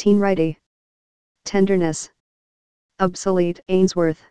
Teen righty. Tenderness. Obsolete Ainsworth.